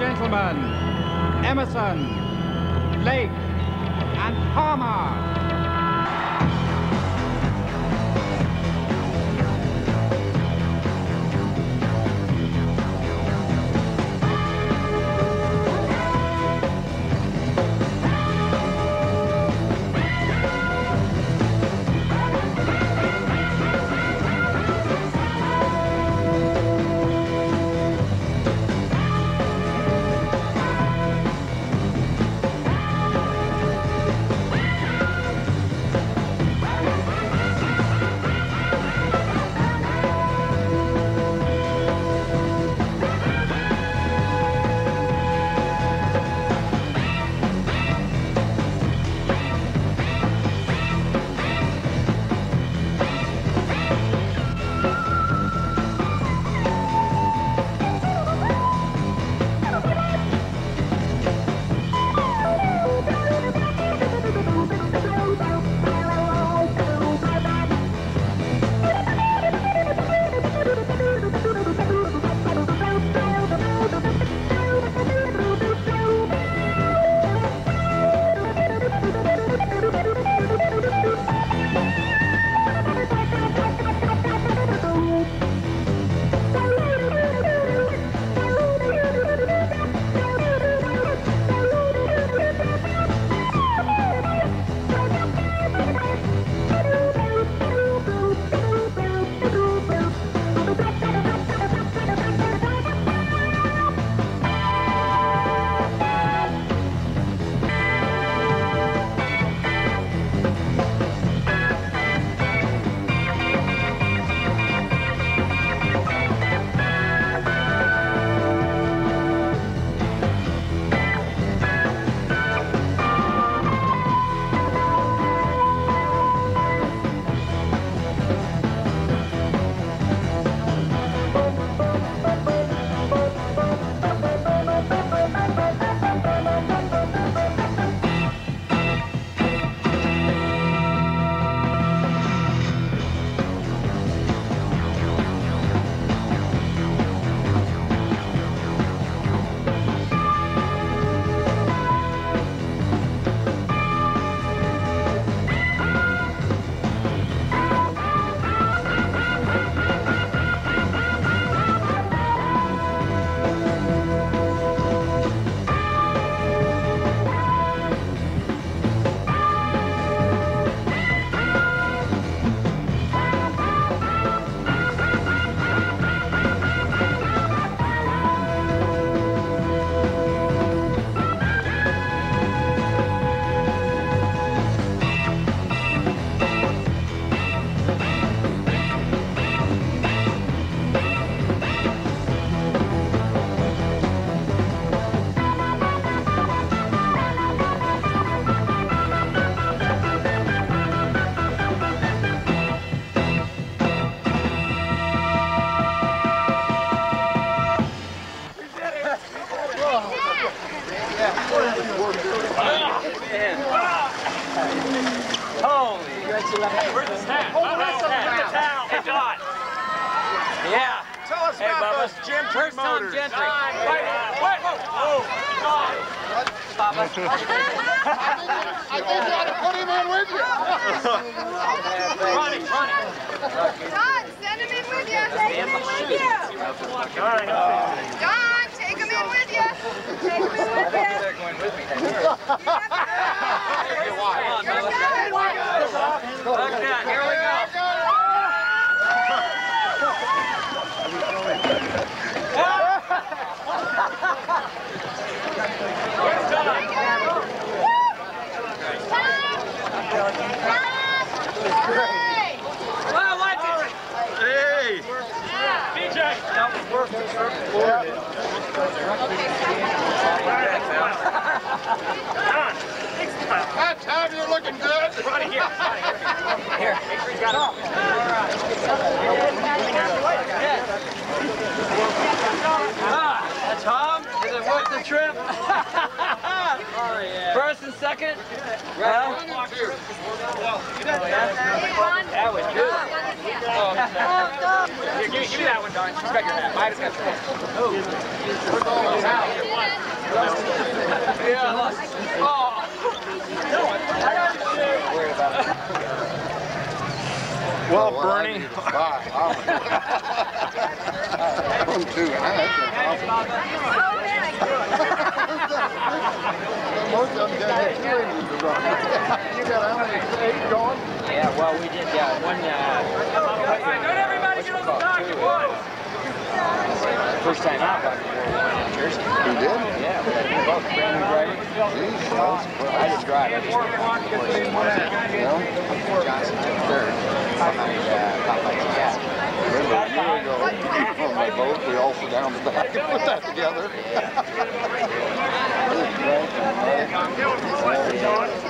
Gentlemen, Emerson, Lake, and Palmer. Hey, where's the snap? Hold the rest of the towel. Hey, Don. Yeah. Tell us hey, about those Jim First time Gentry. Don, wait, wait. Oh, Don. What? Bubba. I think you ought to put him in with you. Ronnie, Ronnie. Don, send him in with you. Thank you. All right. Uh, Don, take him in with you. Take him in with you. I think they're. Hi, Tom. Right here. Here, is it worth the trip? First and second? That. That was good. Here, give, me- give me that one, Don. She's got your hat. Mine has got your hat. Yeah. Oh. Well, I Bernie. need to buy. I'm I'm too. Most of them got two to run. You got how many, eight going? Yeah, well, we did, yeah, one, uh, first time out, but in Jersey. You did? Yeah, we had both brand new drivers. Jeez, well, I didn't drive, I just no. Johnson took third behind, uh, Popeyes and Gas. Remember a year ago, on my boat, we all sit down the back and put that together.